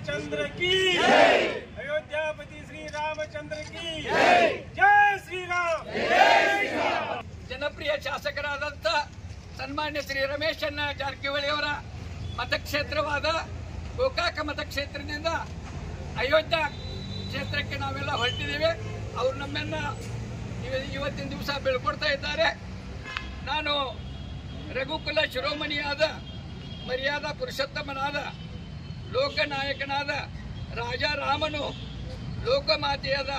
रामचंद्र की अयोध्यापति श्री रामचंद्र की जय श्री राम ಜನಪ್ರಿಯ ಶಾಸಕರಾದಂಥ ಸನ್ಮಾನ್ಯ ಶ್ರೀ ರಮೇಶಣ್ಣ ಜಾರಕಿಹೊಳಿಯವರ ಮತಕ್ಷೇತ್ರವಾದ ಗೋಕಾಕ ಮತಕ್ಷೇತ್ರದಿಂದ ಅಯೋಧ್ಯ ಕ್ಷೇತ್ರಕ್ಕೆ ನಾವೆಲ್ಲ ಹೊರಟಿದ್ದೇವೆ ಅವರು ನಮ್ಮನ್ನ ಇವ- ಇವತ್ತಿನ ದಿವಸ ಬೀಳ್ಕೊಡ್ತಾ ಇದ್ದಾರೆ ನಾನು ರಘುಕುಲ ಶಿರೋಮಣಿಯಾದ ಮರ್ಯಾದ ಪುರುಷೋತ್ತಮನಾದ ಲೋಕನಾಯಕನಾದ ರಾಜಾರಾಮನು ಲೋಕಮಾತೆಯಾದ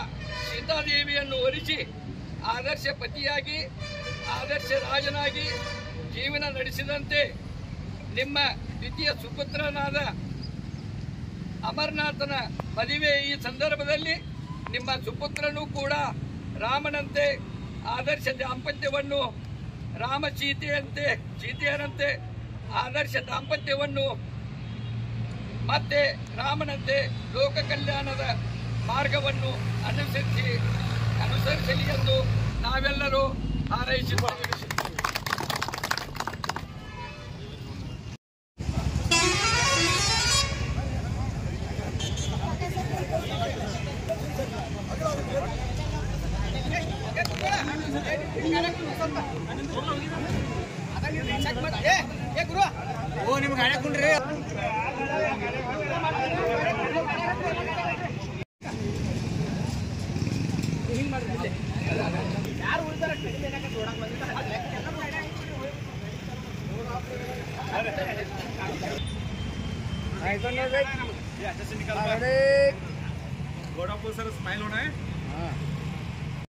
ಸೀತಾದೇವಿಯನ್ನು ಒಲಿಸಿ ಆದರ್ಶ ಪತಿಯಾಗಿ, ಆದರ್ಶ ರಾಜನಾಗಿ ಜೀವನ ನಡೆಸಿದಂತೆ ನಿಮ್ಮ ದ್ವಿತೀಯ ಸುಪುತ್ರನಾದ ಅಮರನಾಥನ ಮದುವೆ ಈ ಸಂದರ್ಭದಲ್ಲಿ ನಿಮ್ಮ ಸುಪುತ್ರನೂ ಕೂಡ ರಾಮನಂತೆ ಆದರ್ಶ ದಾಂಪತ್ಯವನ್ನು ರಾಮ ಸೀತೆಯಂತೆ ಸೀತೆಯರಂತೆ ಆದರ್ಶ ದಾಂಪತ್ಯವನ್ನು ಮತ್ತೆ ರಾಮನಂತೆ ಲೋಕ ಕಲ್ಯಾಣದ ಮಾರ್ಗವನ್ನು ಅನುಸರಿಸಿ ಅನುಸರಿಸಲಿ ಎಂದು ನಾವೆಲ್ಲರೂ ಹಾರೈಸುತ್ತೇವೆ ಓ ನಿಮ್ಗೆ ಗಾಡಿ ಕುಂಡ್ರಿ घोड़ा को सर स्माइल होना है।